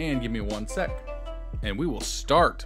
And give me one sec. And we will start.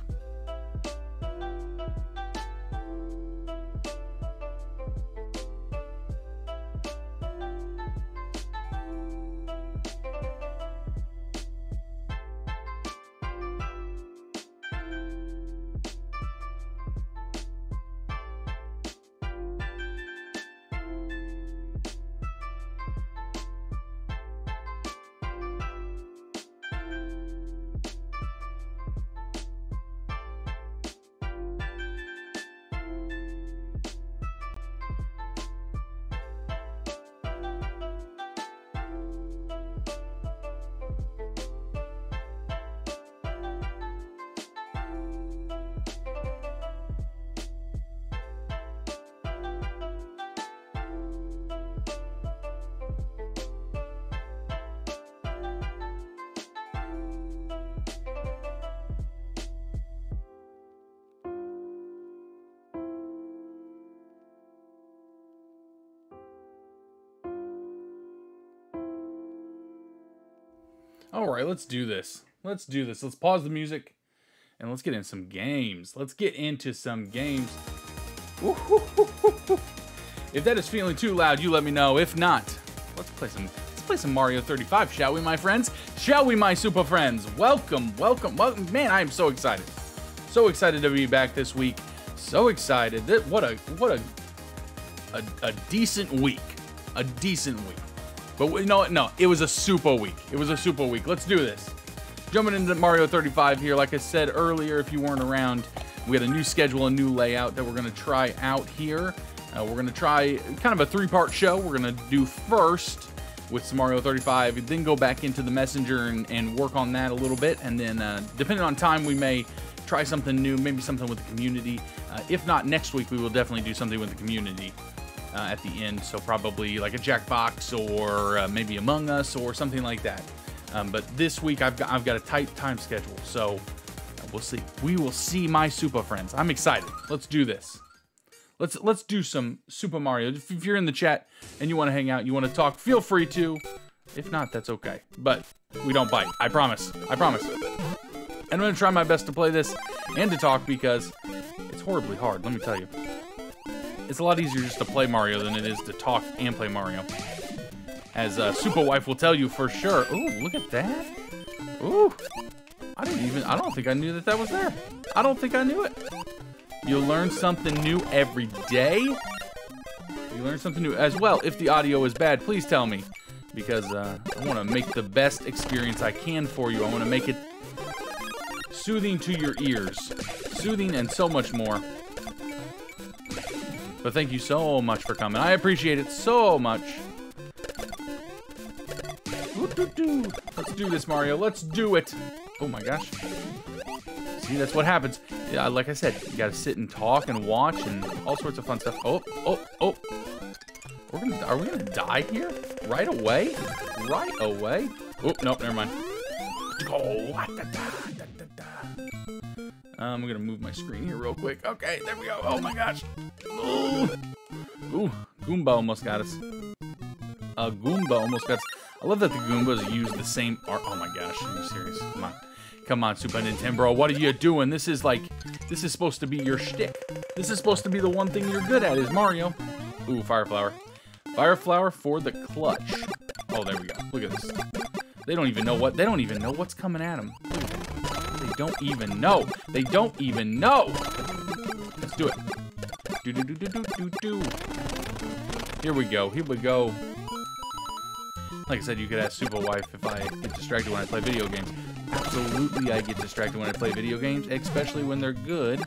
Let's do this. Let's do this. Let's pause the music and let's get in some games. Let's get into some games. If that is feeling too loud, you let me know. If not, let's play some let's play some Mario 35, shall we, my friends? Shall we, my super friends? Welcome, welcome, welcome. Man, I am so excited. So excited to be back this week. So excited. That what a what a a, a decent week. A decent week. But you know what? No, it was a super week. It was a super week. Let's do this. Jumping into Mario 35 here, like I said earlier, if you weren't around, we had a new schedule, a new layout that we're going to try out here. Uh, we're going to try kind of a three-part show. We're going to do first with some Mario 35, then go back into the Messenger and, and work on that a little bit, and then uh, depending on time, we may try something new, maybe something with the community. Uh, if not next week, we will definitely do something with the community uh, at the end. So probably like a Jackbox or uh, maybe Among Us or something like that. Um, but this week I've got I've got a tight time schedule, so we'll see. We will see my super friends. I'm excited. Let's do this. Let's let's do some Super Mario. If, if you're in the chat and you want to hang out, you want to talk, feel free to. If not, that's okay. But we don't bite. I promise. I promise. And I'm gonna try my best to play this and to talk because it's horribly hard. Let me tell you it's a lot easier just to play Mario than it is to talk and play Mario. As uh, Super Wife will tell you for sure. Ooh, look at that. Ooh. I didn't even, I don't think I knew that that was there. I don't think I knew it. You learn something new every day. You learn something new as well. If the audio is bad, please tell me. Because uh, I want to make the best experience I can for you. I want to make it soothing to your ears. Soothing and so much more. But thank you so much for coming. I appreciate it so much. Let's do this, Mario. Let's do it. Oh my gosh. See, that's what happens. Yeah, like I said, you gotta sit and talk and watch and all sorts of fun stuff. Oh, oh, oh. We're gonna, are we gonna die here? Right away? Right away? Oh, nope, never mind. Oh, um, I'm gonna move my screen here real quick. Okay, there we go. Oh my gosh. Ooh, Ooh Goomba almost got us. A Goomba almost got us. I love that the Goombas use the same art. Oh my gosh, are you serious? Come on. Come on, Super Nintendo. What are you doing? This is like, this is supposed to be your shtick. This is supposed to be the one thing you're good at is Mario. Ooh, Fire Flower. Fire Flower for the clutch. Oh, there we go. Look at this. They don't even know what, they don't even know what's coming at them. Don't even know. They don't even know. Let's do it. Do do do do do do do. Here we go. Here we go. Like I said, you could ask Super Wife if I get distracted when I play video games. Absolutely, I get distracted when I play video games, especially when they're good.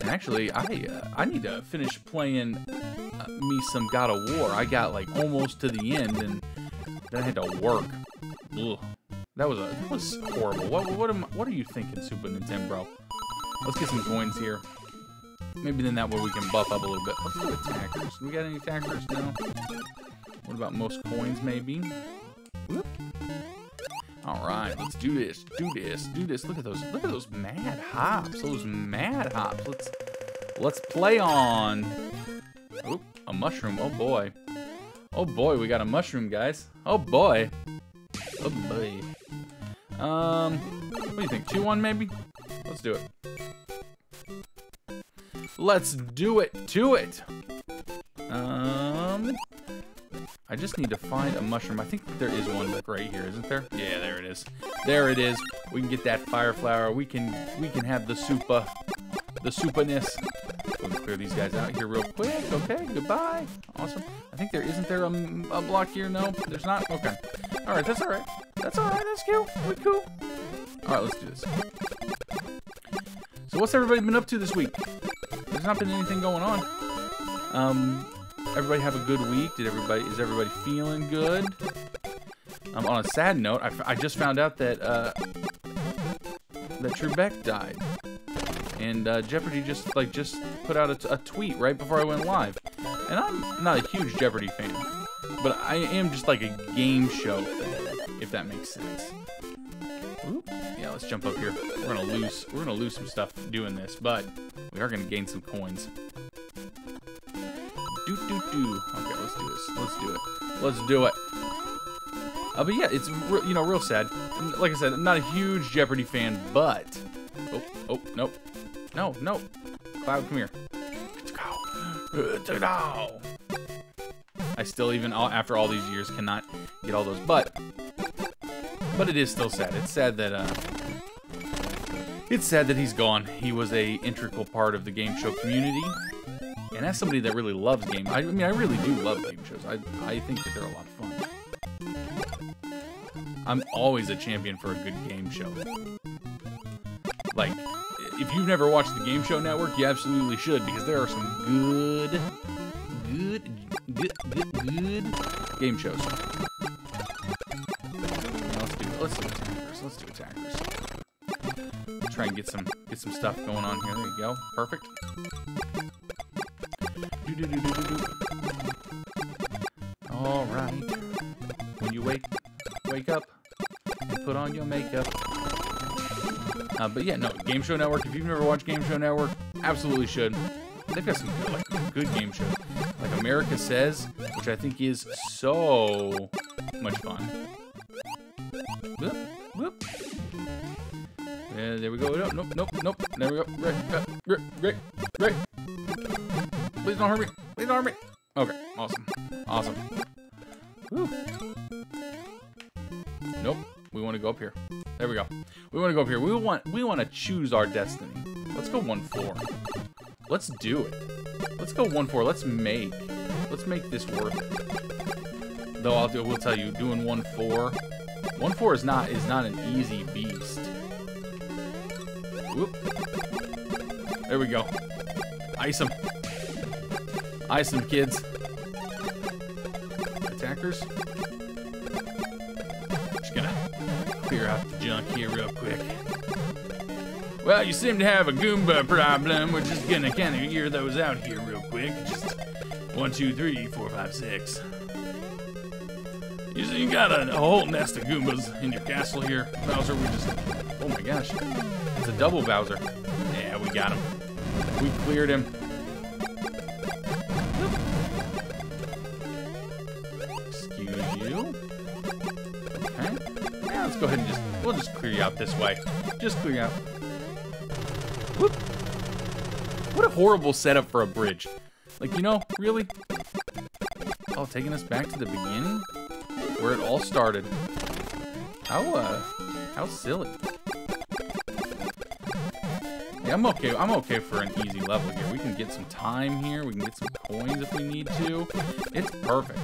And actually, I uh, I need to finish playing uh, me some God of War. I got like almost to the end, and then I had to work. Ugh. That was a that was horrible. What what am what are you thinking, Super Nintendo? Let's get some coins here. Maybe then that way we can buff up a little bit. Let's do attackers. We got any attackers? now? What about most coins, maybe? Whoop. All right, let's do this. Do this. Do this. Look at those. Look at those mad hops. Those mad hops. Let's let's play on. Oop, a mushroom. Oh boy. Oh boy, we got a mushroom, guys. Oh boy. Oh boy. Um, what do you think? 2-1 maybe? Let's do it. Let's do it to it. Um, I just need to find a mushroom. I think there is one right here, isn't there? Yeah, there it is. There it is. We can get that fire flower. We can we can have the super, the superness. We'll clear these guys out here real quick. Okay, goodbye. Awesome. I think there isn't there a, a block here. No, there's not. Okay. All right, that's all right. That's all right. That's cool. We're cool. All right, let's do this. So what's everybody been up to this week? There's not been anything going on. Um, everybody have a good week? Did everybody is everybody feeling good? Um, on a sad note, I, I just found out that uh, that Trebek died, and uh, Jeopardy just like just put out a, tweet right before I went live. And I'm not a huge Jeopardy fan, but I am just like a game show fan, if that makes sense. Oop. Yeah, let's jump up here. We're gonna lose. We're gonna lose some stuff doing this, but we are gonna gain some coins. Do do do. Okay, let's do this. Let's do it. Let's do it. Uh, but yeah, it's you know real sad. Like I said, I'm not a huge Jeopardy fan, but oh oh nope no no Cloud, come here. Let's go. I still even after all these years cannot get all those, but but it is still sad. It's sad that uh, it's sad that he's gone. He was a integral part of the game show community. And as somebody that really loves game, I, I mean, I really do love game shows. I, I think that they're a lot of fun. I'm always a champion for a good game show. Like, if you've never watched the Game Show Network, you absolutely should because there are some good, good, good, good, good game shows. let's do let's do attackers. Let's do attackers. Try and get some get some stuff going on here. There you go. Perfect. Do, do, do, but yeah, no, Game Show Network. If you've never watched Game Show Network, absolutely should. They've got some good, like, good game shows. Like America Says, which I think is so much fun. Whoop, whoop. Yeah, there we go. Nope, nope, nope, nope. There we go. Right, uh, right, right, right. Want we want to choose our destiny. Let's go 1-4. Let's do it. Let's go 1-4. Let's make. Let's make this worth it. Though I'll do, will tell you, doing 1-4. 1-4 is not is not an easy beast. Whoop. There we go. Ice him. Ice them, kids. Attackers. Just gonna clear out the junk here real quick. Well, you seem to have a Goomba problem. We're just gonna kind of gear those out here real quick. Just one, two, three, four, five, six. You, you got a, a whole nest of Goombas in your castle here, Bowser. We just, oh my gosh, it's a double Bowser. Yeah, we got him. We cleared him. Excuse you. Okay. Let's go ahead and just, we'll just clear you out this way. Just clear you out. What a horrible setup for a bridge. Like, you know, really? Oh, taking us back to the beginning? Where it all started. How, uh, how silly. Yeah, I'm okay. I'm okay for an easy level here. We can get some time here. We can get some coins if we need to. It's perfect.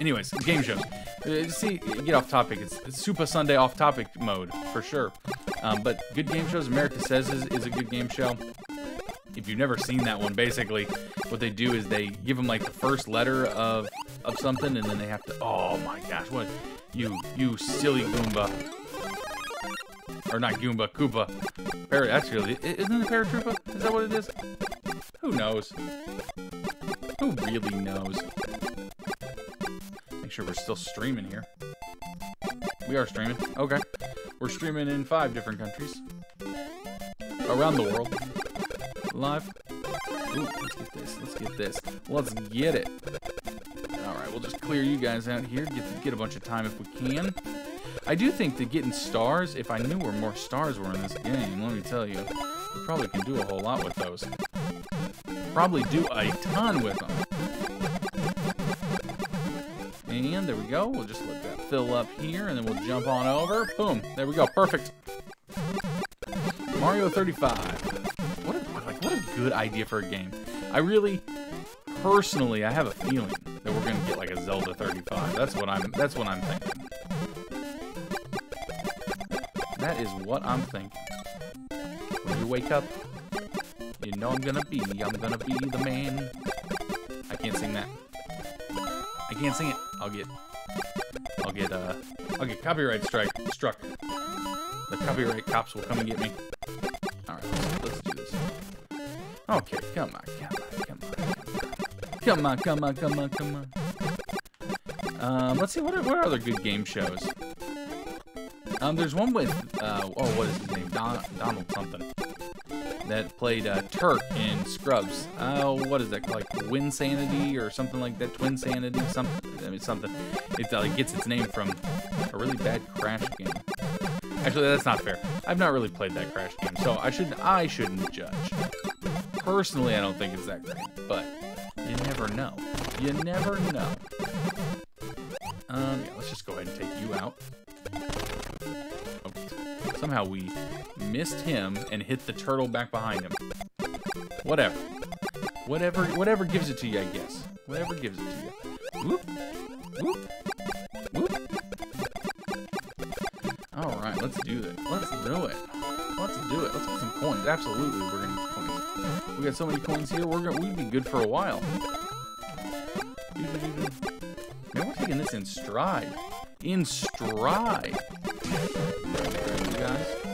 Anyways, game shows. Uh, see, get off topic. It's, it's, Super Sunday off topic mode for sure. Um, but good game shows. America Says is, is a good game show. If you've never seen that one, basically what they do is they give them like the first letter of of something, and then they have to. Oh my gosh! What you you silly Goomba? Or not Goomba, Koopa. Para, isn't it Paratroopa? Is that what it is? Who knows? Who really knows? Make sure we're still streaming here. We are streaming. Okay. We're streaming in five different countries. Around the world. Live. Ooh, let's get this. Let's get this. Let's get it. Alright, we'll just clear you guys out here. Get, get a bunch of time if we can. I do think that getting stars, if I knew where more stars were in this game, let me tell you, we probably can do a whole lot with those. Probably do a ton with them. And there we go. We'll just let fill up here, and then we'll jump on over. Boom. There we go. Perfect. Mario 35. What a, like, what a good idea for a game. I really, personally, I have a feeling that we're gonna get like a Zelda 35. That's what I'm. That's what I'm thinking. That is what I'm thinking. When you wake up, you know I'm gonna be. I'm gonna be the man. I can't sing that. I can't sing it. I'll get. Get. Uh. I'll get copyright strike struck. The copyright cops will come and get me. All right. Let's, let's do this. Okay. Come on. Come on. Come on. Come on. Come on. Come on. Come on. Um. Let's see. What are, what are other good game shows? Um, there's one with, uh, oh, what is his name? Don Donald something. That played uh, Turk in Scrubs. Oh, what is that? Like Twinsanity or something like that? Twinsanity? Something. I mean, something. It uh, gets its name from a really bad Crash game. Actually, that's not fair. I've not really played that Crash game, so I shouldn't. I shouldn't judge. Personally, I don't think it's that great, but you never know. You never know. Um, yeah, let's just go ahead and take you out. Somehow we missed him and hit the turtle back behind him. Whatever. Whatever whatever gives it to you, I guess. Whatever gives it to you. Whoop. Whoop. Whoop. Alright, let's do it. Let's do it. Let's do it. Let's get some coins. Absolutely, we're gonna get coins. We got so many coins here, we're gonna we'd be good for a while. Man, we're taking this in stride. In stride guys.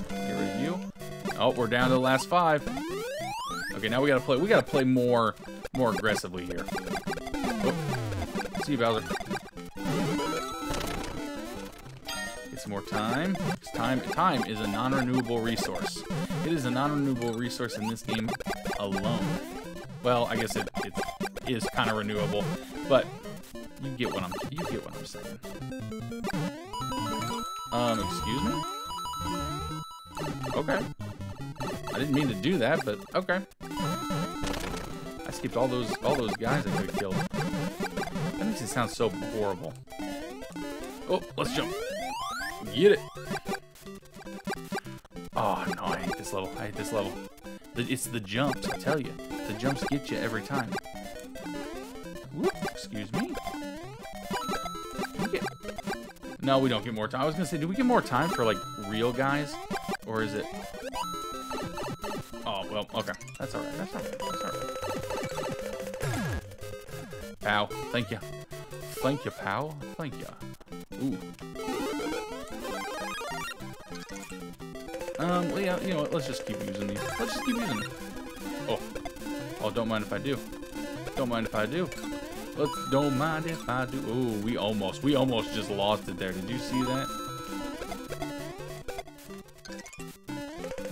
Oh, we're down to the last five. Okay, now we gotta play. We gotta play more, more aggressively here. Oh. See you, Bowser. Get some more time. Time, time is a non-renewable resource. It is a non-renewable resource in this game alone. Well, I guess it, it is kind of renewable, but you get what I'm you get what I'm saying. Um, excuse me. Okay. I didn't mean to do that, but okay. I skipped all those all those guys I could have killed. That makes it sound so horrible. Oh, let's jump. Get it. Oh, no, I hate this level. I hate this level. It's the jumps, I tell you. The jumps get you every time. Whoop, excuse me. Get... No, we don't get more time. I was gonna say, do we get more time for, like, real guys? Or is it... Oh, okay. That's alright, that's alright, that's alright. Pow. Thank you. Thank you, pal. Thank you. Ooh. Um, well, yeah, you know what? Let's just keep using these. Let's just keep using them. Oh. Oh, don't mind if I do. Don't mind if I do. Let's don't mind if I do. Oh, we almost, we almost just lost it there. Did you see that?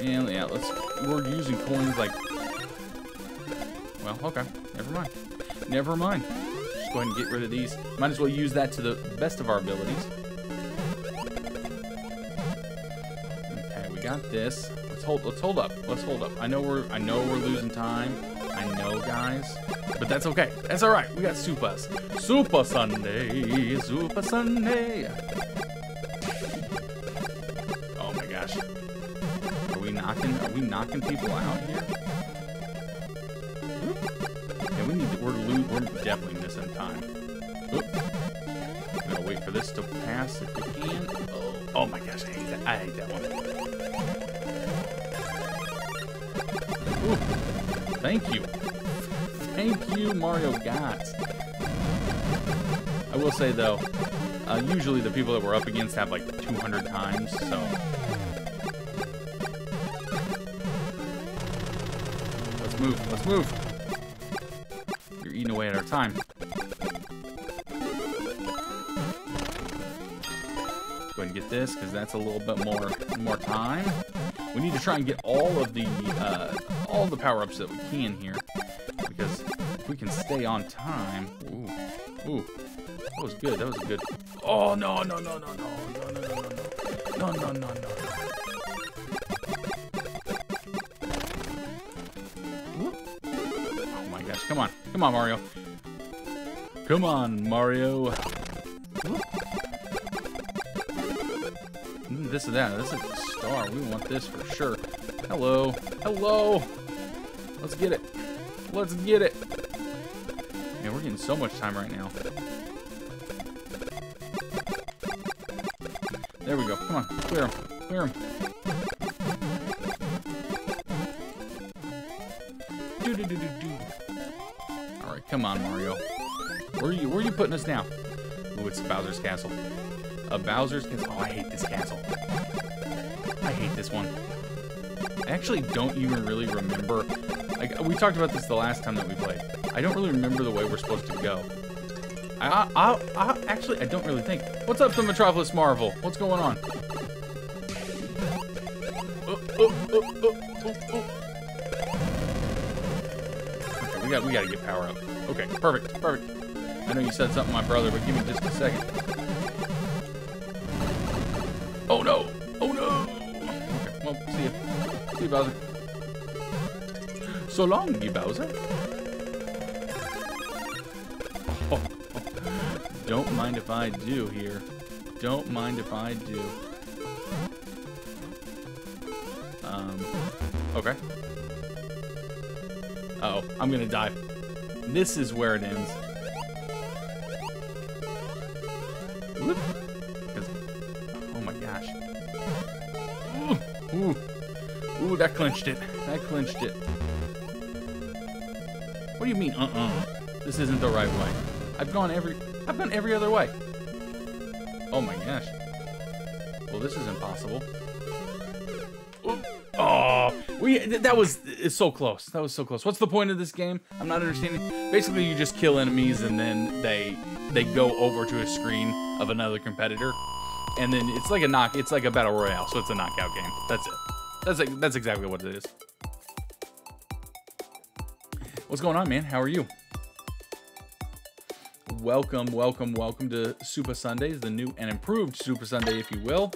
And yeah, let's, we're using coins like, well, okay, never mind. Never mind. Just go ahead and get rid of these. Might as well use that to the best of our abilities. Okay, we got this. Let's hold, let's hold up. Let's hold up. I know we're, I know we're losing time. I know, guys. But that's okay. That's all right. We got Supas. Super Sunday. Super Sunday. We knocking people out here? Yeah, we need. To, we're we're definitely missing time. Oop. Gotta wait for this to pass if we can. Oh, oh my gosh, I hate that. I hate that one. Thank you. Thank you, Mario Gods. I will say, though, uh, usually the people that we're up against have like 200 times, so... Let's move, let's move! You're eating away at our time. Go ahead and get this, because that's a little bit more, more time. We need to try and get all of the, uh, all the power-ups that we can here because if we can stay on time... Ooh, ooh, that was good, that was good... Oh, no, no, no, no, no, no, no, no, no, no. No, no, come on. Mario. Come on, Mario. Mm, this is that. This is a star. We want this for sure. Hello. Hello. Let's get it. Let's get it. Man, we're getting so much time right now. There we go. Come on. Clear him. Clear him. Come on, Mario. Where are you? Where are you putting us now? Oh, it's Bowser's Castle. A Bowser's Castle. Oh, I hate this castle. I hate this one. I actually don't even really remember. Like we talked about this the last time that we played. I don't really remember the way we're supposed to go. I, I, I, actually, I don't really think. What's up, the Metropolis Marvel? What's going on? Oh, oh, oh, got, we got to get power up. Okay, perfect, perfect. I know you said something, my brother, but give me just a second. Oh no! Oh no! Okay, well, see you. See you, Bowser. So long, you Bowser. Oh, oh. Don't mind if I do here. Don't mind if I do. Um, okay. I'm gonna die. This is where it ends. oh my gosh. Ooh, ooh, ooh, that clinched it. That clinched it. What do you mean, uh-uh? This isn't the right way. I've gone every, I've gone every other way. Oh my gosh. Well, this is impossible. Oh, we that was it's so close. That was so close. What's the point of this game? I'm not understanding. Basically, you just kill enemies and then they they go over to a screen of another competitor, and then it's like a knock. It's like a battle royale, so it's a knockout game. That's it. That's like, that's exactly what it is. What's going on, man? How are you? Welcome, welcome, welcome to Super Sundays, the new and improved Super Sunday, if you will.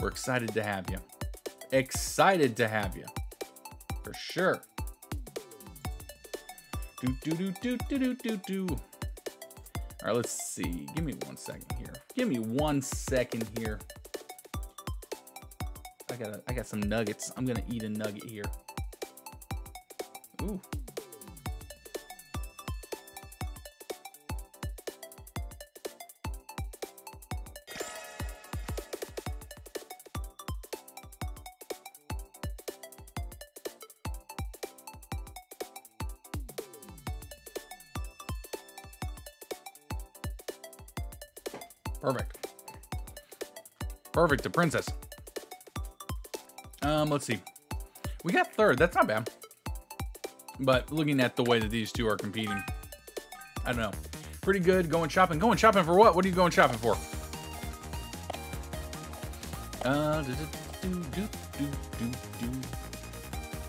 We're excited to have you. Excited to have you. For sure. Do do do do do do do do. All right, let's see. Give me one second here. Give me one second here. I got I got some nuggets. I'm gonna eat a nugget here. Ooh. Perfect. Perfect, the princess. Um, let's see. We got third. That's not bad. But looking at the way that these two are competing, I don't know. Pretty good. Going shopping. Going shopping for what? What are you going shopping for? Uh, do, do, do,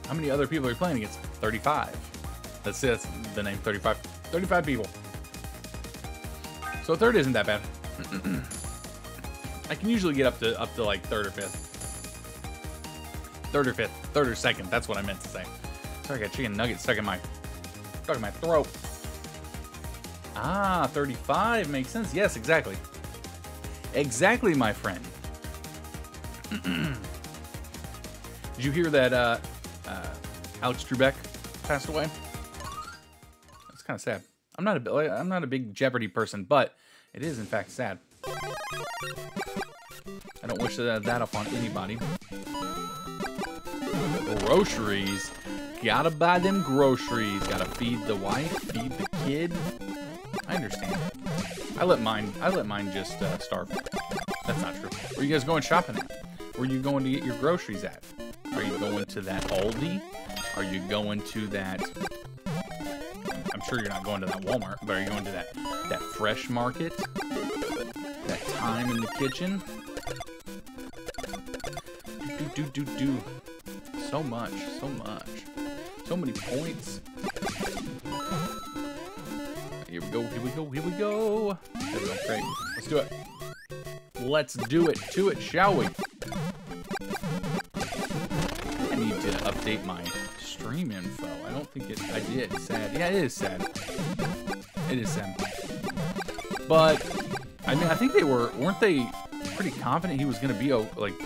How many other people are you playing against? 35. That's, that's the name, 35. 35 people. So third isn't that bad. I can usually get up to up to like third or fifth. Third or fifth. Third or second. That's what I meant to say. Sorry, I got chicken nuggets stuck in my stuck in my throat. Ah, 35 makes sense. Yes, exactly. Exactly, my friend. Did you hear that uh, uh, Alex Trebek passed away? That's kind of sad. I'm not a I'm not a big Jeopardy person, but it is, in fact, sad. I don't wish that, that upon anybody. Groceries. Gotta buy them groceries. Gotta feed the wife, feed the kid. I understand. I let mine, I let mine just uh, starve. That's not true. Where you guys going shopping at? Where you going to get your groceries at? Are you going to that Aldi? Are you going to that I'm sure you're not going to that Walmart, but are you going to that that fresh market? That time in the kitchen? Do do do do. So much, so much. So many points. Here we go, here we go, here we go. There we go, great. Let's do it. Let's do it to it, shall we? I need to update my stream info. I don't think it, I did. Sad. Yeah, it is sad. It is sad. But, I mean, I think they were, weren't they pretty confident he was going to be, oh, like, be,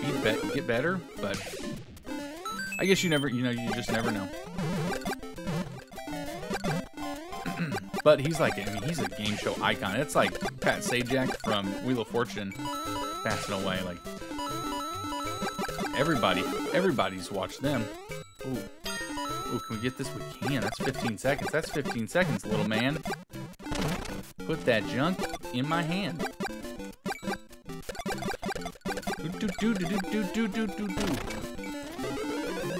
get better? But, I guess you never, you know, you just never know. but he's like, I mean, he's a game show icon. It's like Pat Sajak from Wheel of Fortune passing away. Like, everybody, everybody's watched them. Ooh. Ooh, can we get this? We can. That's 15 seconds. That's 15 seconds, little man. Put that junk in my hand.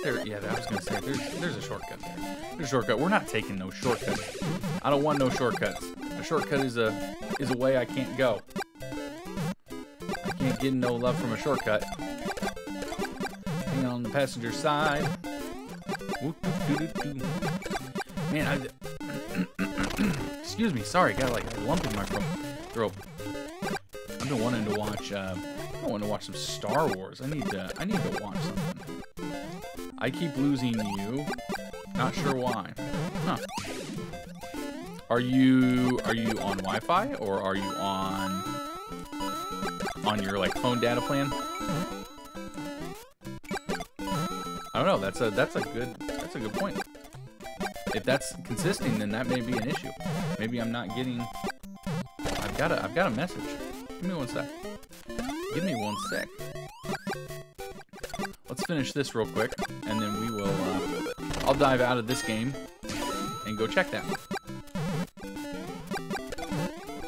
There, yeah, I was gonna say there's there's a shortcut there. There's a shortcut. We're not taking no shortcuts. I don't want no shortcuts. A shortcut is a is a way I can't go. I can't get no love from a shortcut. Hang on the passenger side. Man, I. excuse me. Sorry, got like a lump in my throat. I've been wanting to watch. Uh, I want to watch some Star Wars. I need to. I need to watch something. I keep losing you. Not sure why. Huh. Are you are you on Wi-Fi or are you on on your like phone data plan? I don't know. That's a that's a good that's a good point. If that's consisting, then that may be an issue. Maybe I'm not getting. I've got a I've got a message. Give me one sec. Give me one sec. Let's finish this real quick, and then we will. Uh, I'll dive out of this game and go check that.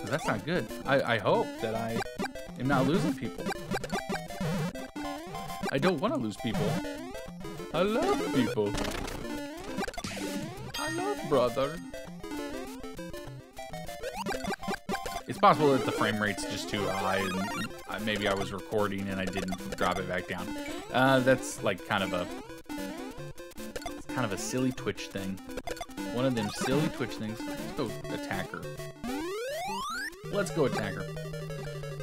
That's not good. I, I hope that I am not losing people. I don't want to lose people. I love people. I love brother. It's possible that the frame rate's just too high, and maybe I was recording and I didn't drop it back down. Uh, that's like kind of a kind of a silly Twitch thing. One of them silly Twitch things. Let's go attacker. Let's go attacker.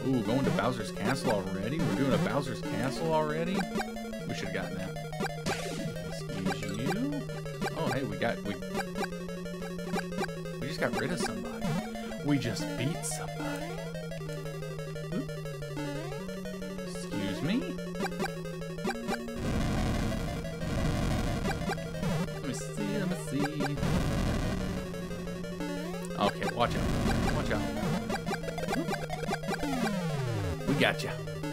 Ooh, going to Bowser's Castle already? We're doing a Bowser's Castle already? We should have gotten that. Excuse you? Oh, hey, we got... We, we just got rid of somebody. We just beat somebody. Excuse me? Let me see, let me see. Okay, watch out. Watch out. We got you.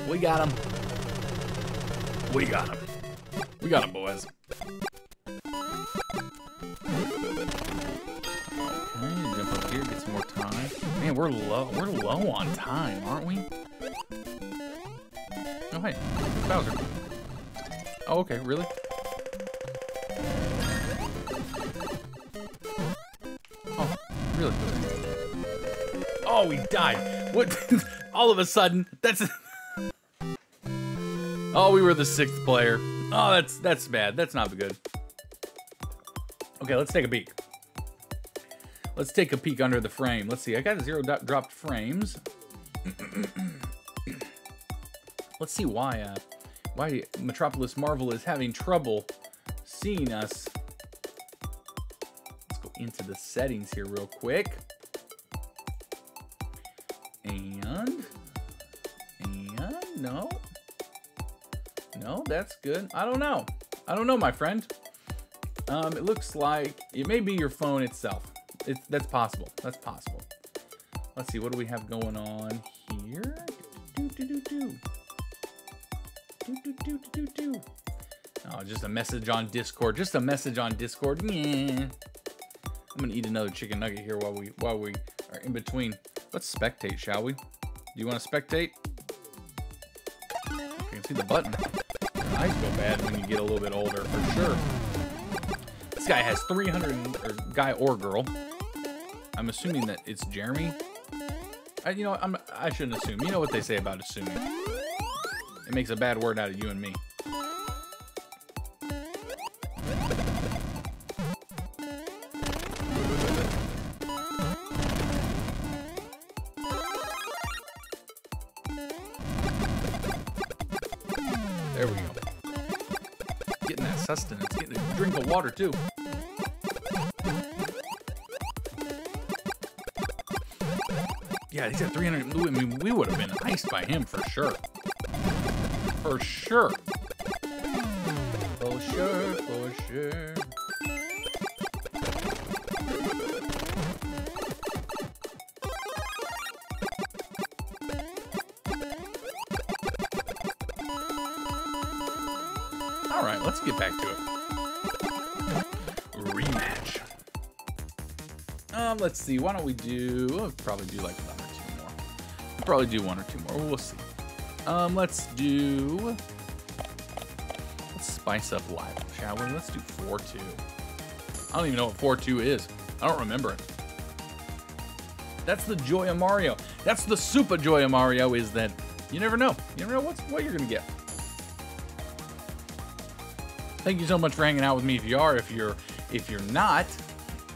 We got him. We got him. We got him, boys. Really? Oh, really? Oh, we died. What? All of a sudden, that's. oh, we were the sixth player. Oh, that's that's bad. That's not good. Okay, let's take a peek. Let's take a peek under the frame. Let's see. I got zero dropped frames. let's see why uh, why Metropolis Marvel is having trouble seeing us. Let's go into the settings here real quick. And and no. No, that's good. I don't know. I don't know, my friend. Um, it looks like it may be your phone itself. It's, that's possible. That's possible. Let's see, what do we have going on here? Do, do, do, Oh, just a message on Discord. Just a message on Discord. Yeah. I'm gonna eat another chicken nugget here while we while we are in between. Let's spectate, shall we? Do you want to spectate? You can see the button. Eyes go bad when you get a little bit older, for sure. This guy has 300, or guy or girl. I'm assuming that it's Jeremy. I, you know, I'm, I shouldn't assume. You know what they say about assuming. It makes a bad word out of you and me. There we go. Getting that sustenance, getting a drink of water too. Yeah, he's at 300. I mean, we would have been iced by him for sure. For sure. For sure, for sure. All right, let's get back to it. Rematch. Um, let's see. Why don't we do? We'll probably do like one or two more. We'll probably do one or two more. We'll see. Um, let's do. Let's spice up live, shall we? Let's do four two. I don't even know what four two is. I don't remember it. That's the joy of Mario. That's the super joy of Mario. Is that you never know. You never know what's what you're gonna get. Thank you so much for hanging out with me. If you are, if you're, if you're not,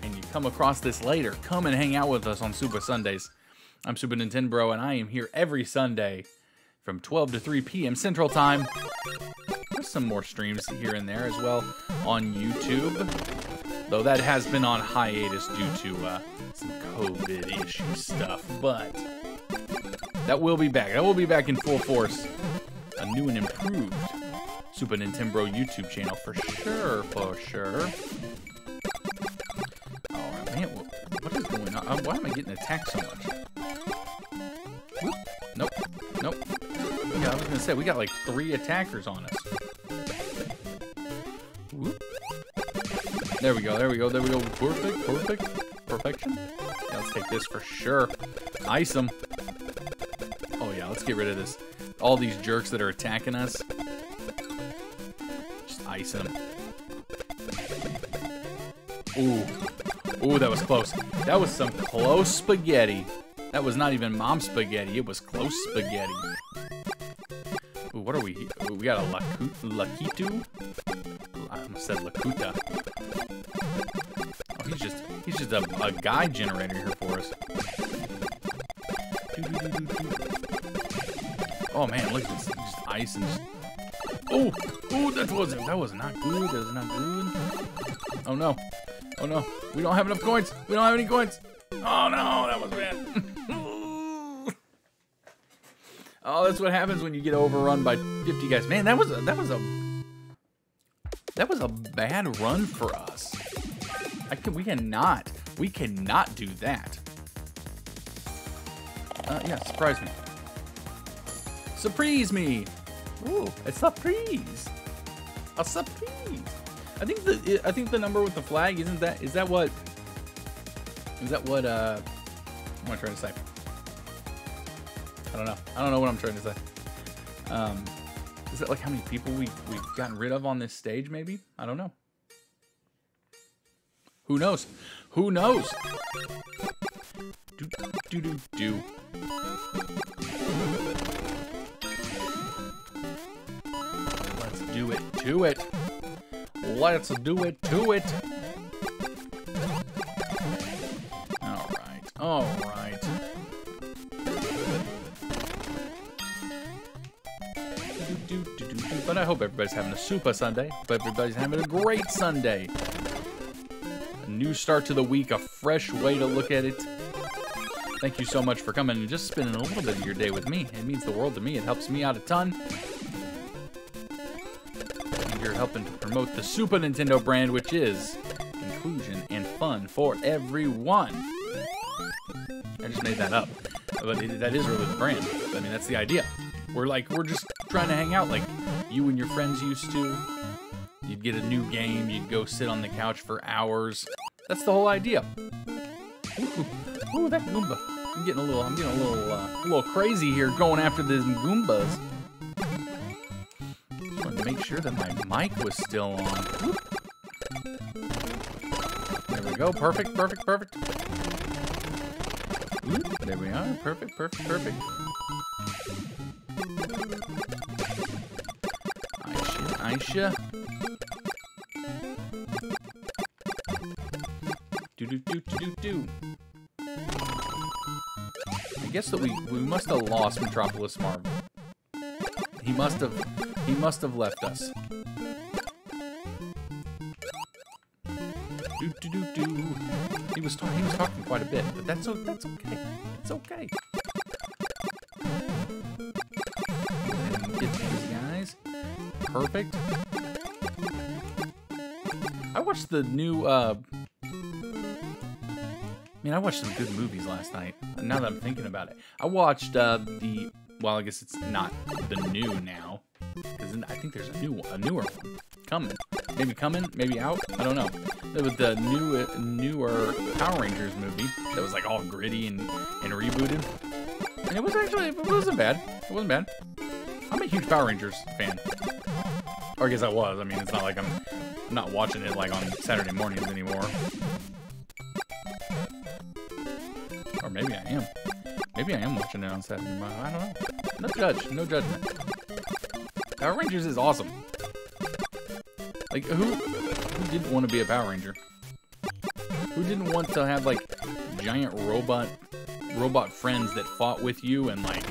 and you come across this later, come and hang out with us on Super Sundays. I'm Super Nintendo Bro, and I am here every Sunday from 12 to 3 p.m. Central Time. There's some more streams here and there as well on YouTube, though that has been on hiatus due to uh, some COVID issue stuff. But that will be back. That will be back in full force. A new and improved Super Nintendo YouTube channel for sure, for sure. Oh man, what, is going on? Uh, Why am I getting attacked so much? I was gonna say we got like three attackers on us. Whoop. There we go, there we go, there we go. Perfect, perfect, perfection. Yeah, let's take this for sure. Ice them. Oh yeah, let's get rid of this. All these jerks that are attacking us. Just ice them. Ooh. Ooh, that was close. That was some close spaghetti. That was not even mom spaghetti. It was close spaghetti. We? Got a Lakitu? I said Lakuta. Oh, he's just he's just a, a guy generator here for us. Oh man, look at this. Just ice and just... Oh, oh, that was that was not good. That was not good. Oh no. Oh no. We don't have enough coins. We don't have any coins. Oh no, that's what happens when you get overrun by 50 guys. Man, that was a, that was a that was a bad run for us. I can, we cannot we cannot do that. Uh, yeah, surprise me. Surprise me. Ooh, a surprise. A surprise. I think the I think the number with the flag isn't that is that what is that what uh I'm trying to say? I don't know. I don't know what I'm trying to say. Um is that like how many people we we've gotten rid of on this stage maybe? I don't know. Who knows? Who knows? Do do do do. Let's do it to it. Let's do it to it. All right. All right. I hope everybody's having a super Sunday. Hope everybody's having a great Sunday. A new start to the week, a fresh way to look at it. Thank you so much for coming and just spending a little bit of your day with me. It means the world to me. It helps me out a ton. And you're helping to promote the Super Nintendo brand, which is inclusion and fun for everyone. I just made that up. But that is really the brand. I mean, that's the idea. We're like, we're just trying to hang out like you and your friends used to. You'd get a new game, you'd go sit on the couch for hours. That's the whole idea. Ooh, ooh that Goomba. I'm getting a little, I'm getting a little, uh, a little crazy here going after these Goombas. Just wanted to make sure that my mic was still on. There we go. Perfect, perfect, perfect. There we are. Perfect, perfect, perfect. Do do do do do do. I guess that we we must have lost Metropolis Marvel. He must have he must have left us. Do, do, do, do. He was talking. He was talking quite a bit, but that's that's okay. It's okay. I watched the new. uh I mean, I watched some good movies last night. Now that I'm thinking about it, I watched uh, the. Well, I guess it's not the new now, because I think there's a new a newer one coming. Maybe coming, maybe out. I don't know. It was the new, newer Power Rangers movie that was like all gritty and and rebooted, and it was actually it wasn't bad. It wasn't bad. I'm a huge Power Rangers fan. Or I guess I was. I mean, it's not like I'm, not watching it like on Saturday mornings anymore. Or maybe I am. Maybe I am watching it on Saturday. morning. I don't know. No judge. No judgment. Power Rangers is awesome. Like, who, who didn't want to be a Power Ranger? Who didn't want to have, like, giant robot robot friends that fought with you and, like,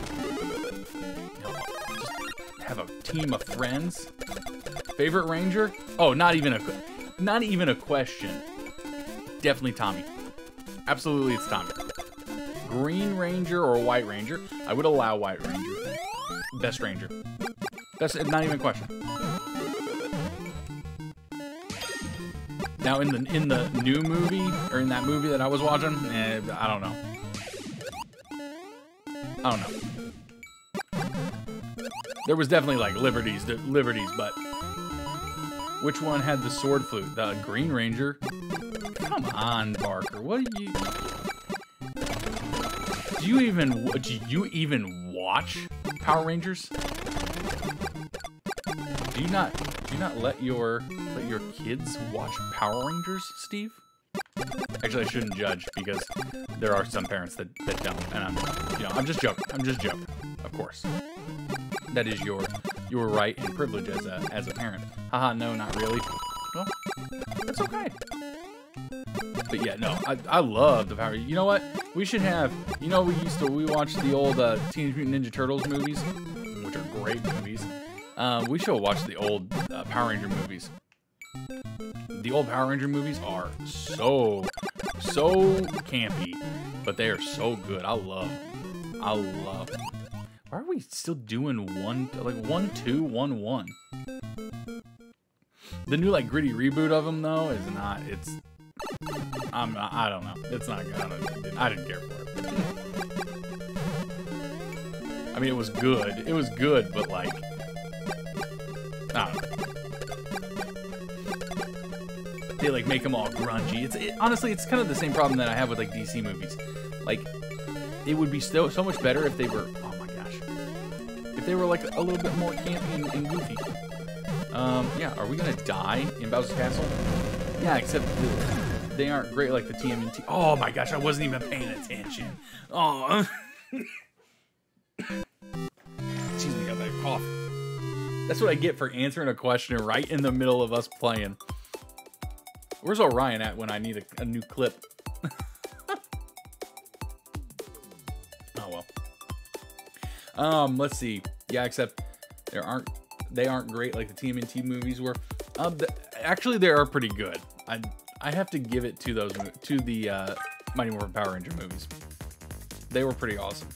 have a team of friends? Favorite Ranger? Oh, not even a, not even a question. Definitely Tommy. Absolutely, it's Tommy. Green Ranger or White Ranger. I would allow White Ranger. Best Ranger. That's not even a question. Now in the in the new movie or in that movie that I was watching, eh, I don't know. I don't know. There was definitely like liberties, liberties, but which one had the sword flute? The Green Ranger. Come on, Barker. What are you? Do you even do you even watch Power Rangers? Do you not do you not let your let your kids watch Power Rangers, Steve? Actually, I shouldn't judge because there are some parents that, that don't, and I'm you know I'm just joking. I'm just joking, of course. That is your your right and privilege as a as a parent. Haha, no, not really. Well, that's okay. But yeah, no, I, I love the Power. You know what? We should have. You know, we used to we watched the old uh, Teenage Mutant Ninja Turtles movies, which are great movies. Uh, we should watch the old uh, Power Ranger movies. The old Power Ranger movies are so so campy, but they are so good. I love. I love. Them. Why are we still doing one like one two one one? The new like gritty reboot of them though is not. It's I'm not, I don't know. It's not good. I, don't, I didn't care for it. I mean, it was good. It was good, but like, I don't know. They like make them all grungy. It's it, honestly, it's kind of the same problem that I have with like DC movies. Like, it would be so so much better if they were. If they were like a little bit more campy and, and goofy. Um, yeah. Are we gonna die in Bowser's Castle? Yeah, except. They aren't great like the TMNT. Oh my gosh, I wasn't even paying attention. Oh. Excuse me, got that cough. That's what I get for answering a question right in the middle of us playing. Where's Orion at when I need a, a new clip? Um, let's see. Yeah, except there aren't they aren't great like the TMNT movies were. Um, the, actually, they are pretty good. I I have to give it to those to the uh, Mighty Morphin Power Ranger movies. They were pretty awesome.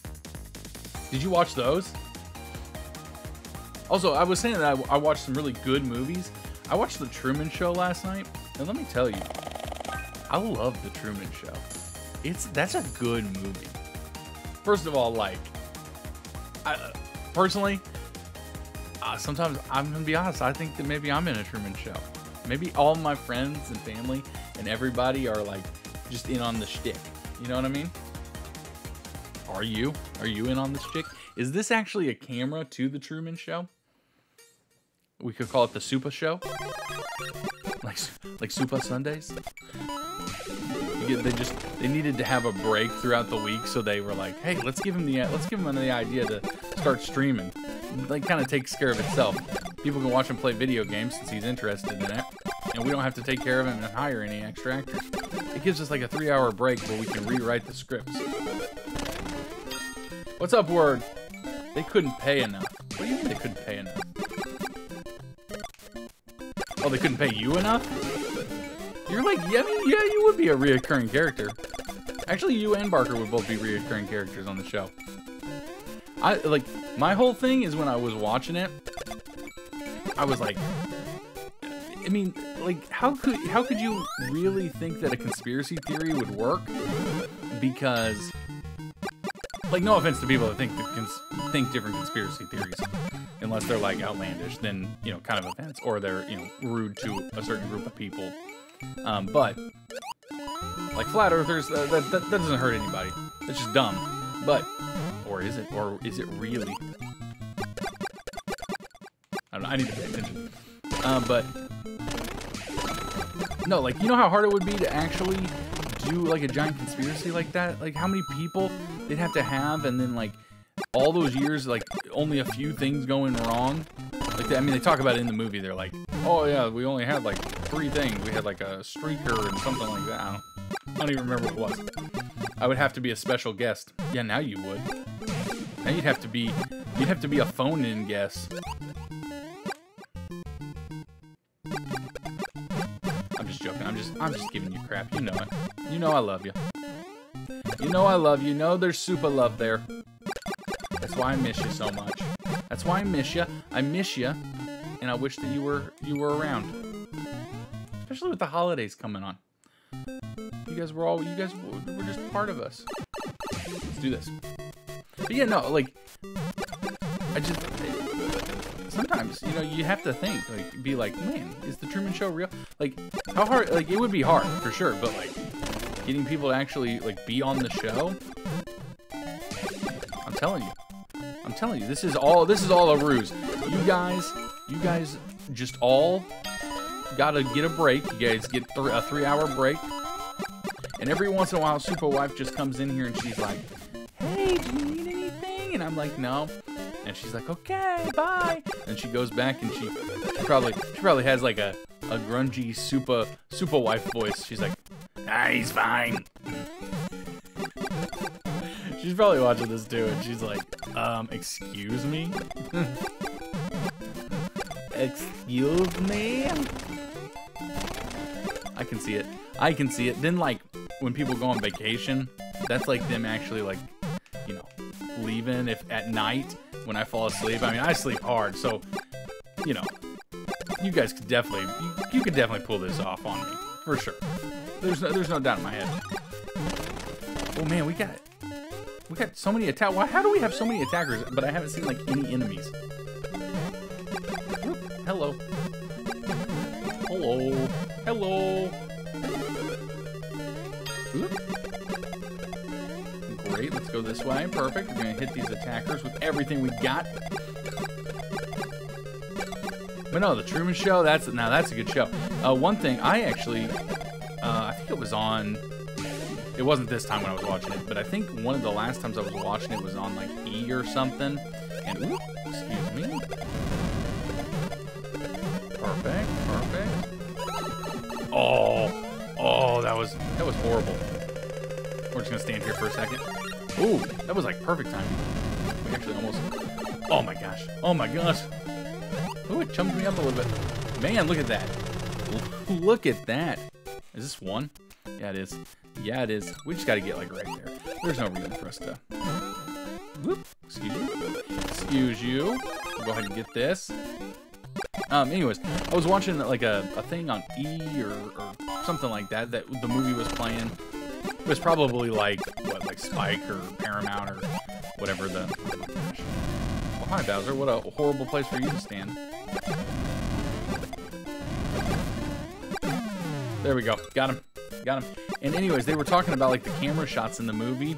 Did you watch those? Also, I was saying that I, I watched some really good movies. I watched The Truman Show last night, and let me tell you, I love The Truman Show. It's that's a good movie. First of all, like, I, personally, uh, sometimes I'm gonna be honest. I think that maybe I'm in a Truman Show. Maybe all my friends and family and everybody are like just in on the shtick. You know what I mean? Are you? Are you in on the shtick? Is this actually a camera to the Truman Show? We could call it the Supa Show, like like Sundays. They just they needed to have a break throughout the week, so they were like, "Hey, let's give him the let's give him the idea to start streaming." Like, kind of takes care of itself. People can watch him play video games since he's interested in it and we don't have to take care of him and hire any extra actors. It gives us like a three hour break where we can rewrite the scripts. What's up, Word? They couldn't pay enough. What do you mean they couldn't Oh, they couldn't pay you enough? You're like, yeah, I mean, yeah, you would be a reoccurring character. Actually, you and Barker would both be reoccurring characters on the show. I like my whole thing is when I was watching it, I was like, I mean, like, how could how could you really think that a conspiracy theory would work? Because, like, no offense to people that think think different conspiracy theories, unless they're like outlandish, then you know, kind of offense, or they're you know rude to a certain group of people. Um, but like flat earthers, uh, that, that, that doesn't hurt anybody. It's just dumb. But, or is it? Or is it really? I don't know. I need to pay attention. Uh, but no, like you know how hard it would be to actually do like a giant conspiracy like that? Like how many people they'd have to have, and then like all those years, like only a few things going wrong. Like I mean, they talk about it in the movie. They're like, oh yeah, we only had like three things. We had like a streaker and something like that. I don't, I don't even remember what it was. I would have to be a special guest. Yeah, now you would. Now you'd have to be, you'd have to be a phone-in guest. I'm just joking. I'm just, I'm just giving you crap. You know it. You know I love you. You know I love you. you know there's super love there. Why I miss you so much. That's why I miss you. I miss you, and I wish that you were you were around. Especially with the holidays coming on. You guys were all you guys were just part of us. Let's do this. But yeah, no, like I just sometimes you know you have to think like be like, man, is the Truman Show real? Like how hard? Like it would be hard for sure, but like getting people to actually like be on the show. I'm telling you. I'm telling you, this is all this is all a ruse. You guys, you guys just all gotta get a break. You guys get th a three-hour break, and every once in a while, Super Wife just comes in here and she's like, "Hey, do you need anything?" And I'm like, "No." And she's like, "Okay, bye." And she goes back and she probably she probably has like a a grungy super super wife voice. She's like, "Ah, he's fine." She's probably watching this too, and she's like, um, excuse me? excuse me? I can see it. I can see it. Then, like, when people go on vacation, that's like them actually, like, you know, leaving if at night when I fall asleep. I mean, I sleep hard, so, you know, you guys could definitely, you, you could definitely pull this off on me, for sure. There's no, there's no doubt in my head. Oh man, we got we got so many attack. Why? How do we have so many attackers, but I haven't seen like any enemies? Hello. Hello. Hello. Oop. Great. Let's go this way. Perfect. We're gonna hit these attackers with everything we got. But no, the Truman Show. That's now that's a good show. Uh, one thing I actually, uh, I think it was on it wasn't this time when I was watching it, but I think one of the last times I was watching it was on like E or something. And ooh, excuse me. Perfect, perfect. Oh, oh, that was that was horrible. We're just gonna stand here for a second. Ooh, that was like perfect timing. We actually almost. Oh my gosh. Oh my gosh. Ooh, it chummed me up a little bit. Man, look at that. Look at that. Is this one? Yeah, it is. Yeah, it is. We just got to get, like, right there. There's no reason for us to... Whoop. Excuse you. Excuse you. We'll go ahead and get this. Um, anyways, I was watching, like, a, a thing on E or, or something like that, that the movie was playing. It was probably, like, what, like Spike or Paramount or whatever the... Oh, hi, Bowser. What a horrible place for you to stand. There we go. Got him. Got him. And anyways, they were talking about like the camera shots in the movie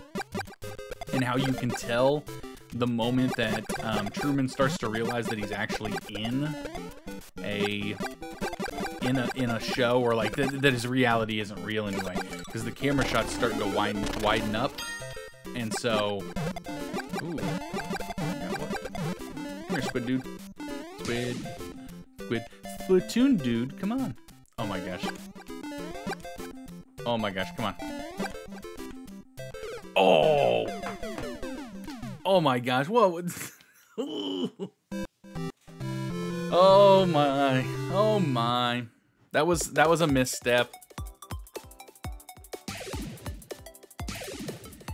and how you can tell the moment that um, Truman starts to realize that he's actually in a in a in a show or like that, that his reality isn't real anyway because the camera shot's starting to widen widen up. And so ooh. Here squid dude. Squid. Squid. Splatoon dude come on Oh my gosh, come on. Oh! Oh my gosh, what? Oh my. Oh my. That was that was a misstep.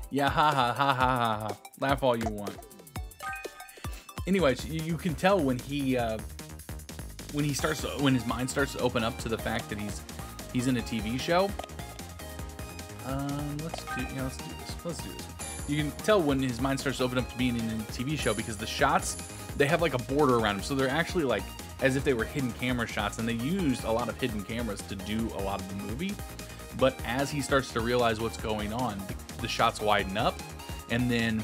Yeah, ha ha ha ha ha ha. Laugh all you want. Anyways, you, you can tell when he uh, when he starts when his mind starts to open up to the fact that he's he's in a TV show. Um, let's do yeah, let's do this. Let's do this. You can tell when his mind starts to open up to being in a TV show because the shots they have like a border around them, so they're actually like as if they were hidden camera shots, and they used a lot of hidden cameras to do a lot of the movie. But as he starts to realize what's going on, the, the shots widen up, and then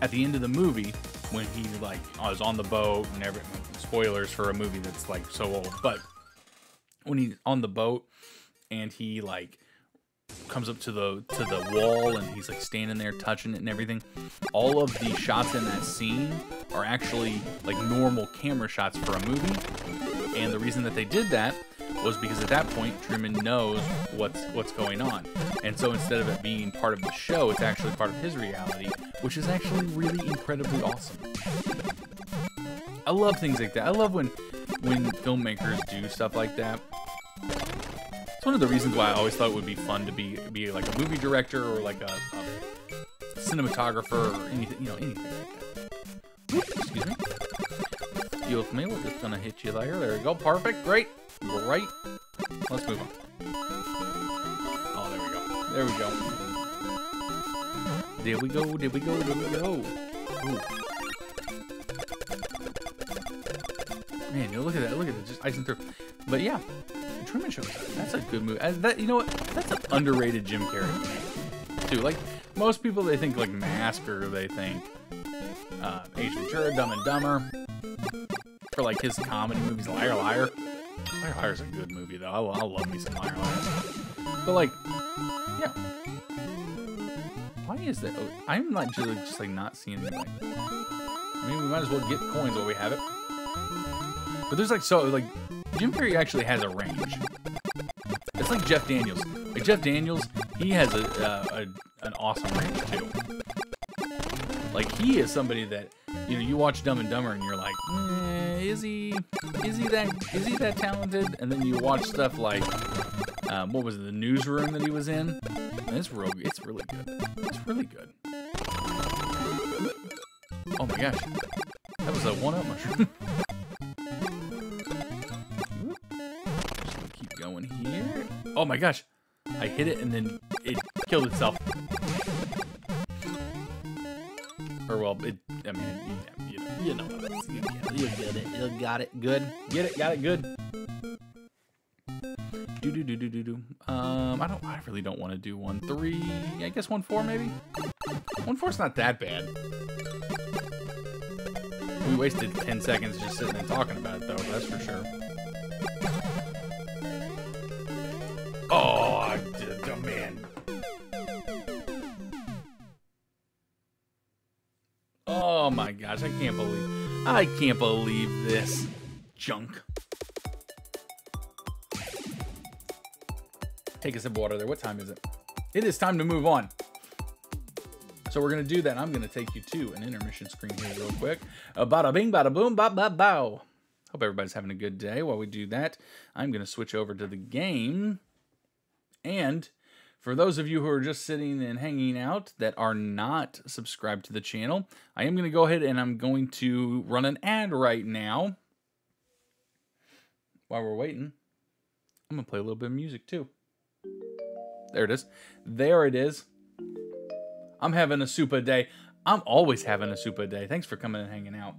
at the end of the movie, when he like was on the boat and every spoilers for a movie that's like so old, but when he's on the boat and he like comes up to the to the wall and he's like standing there touching it and everything. All of the shots in that scene are actually like normal camera shots for a movie. And the reason that they did that was because at that point Truman knows what's what's going on. And so instead of it being part of the show it's actually part of his reality which is actually really incredibly awesome. I love things like that. I love when when filmmakers do stuff like that it's one of the reasons why I always thought it would be fun to be be like a movie director or like a, a cinematographer or anything, you know, anything. Excuse me. You with me? We're just gonna hit you there. There we go. Perfect. Great. Great. Let's move on. Oh, there we go. There we go. There we go. There we go. There we go. Ooh. Man, you look at that. Look at it. Just icing through. But yeah, Truman Show. That's a good movie. Uh, that you know what? That's an underrated Jim Carrey movie, too. Like most people, they think like Mask or they think uh, Ace Ventura, Dumb and Dumber. For like his comedy movies, Liar Liar. Liar Liar's a good movie though. I, I love me some Liar Liar. But like, yeah. Why is that? Oh, I'm not just, just like not seeing anything. I mean, we might as well get coins while we have it. But there's like so like Jim Carrey actually has a range. It's like Jeff Daniels. Like Jeff Daniels, he has a, uh, a an awesome range too. Like he is somebody that you know you watch Dumb and Dumber and you're like, eh, is he is he that is he that talented? And then you watch stuff like um, what was it, the newsroom that he was in? And it's real, it's really good. It's really good. Oh my gosh, that was a one-up mushroom. Oh my gosh. I hit it and then it killed itself. Or well, it, I mean, you, know, you know what it is. You get it. You get it. You got it. Good. Get it. Got it. Good. Do do do do do do. Um, I don't. I really don't want to do one three. I guess one four maybe. One four's not that bad. We wasted ten seconds just sitting and talking about it though. That's for sure. I can't believe this junk. Take a sip of water there. What time is it? It is time to move on. So we're gonna do that. I'm gonna take you to an intermission screen here real quick. Uh, bada bing, bada boom, ba ba bow. Hope everybody's having a good day. While we do that, I'm gonna switch over to the game. And for those of you who are just sitting and hanging out that are not subscribed to the channel, I am going to go ahead and I'm going to run an ad right now. While we're waiting, I'm going to play a little bit of music too. There it is. There it is. I'm having a super day. I'm always having a super day. Thanks for coming and hanging out.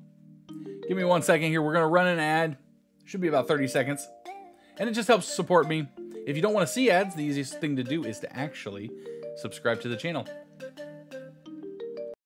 Give me one second here. We're going to run an ad. Should be about 30 seconds. And it just helps support me if you don't want to see ads, the easiest thing to do is to actually subscribe to the channel.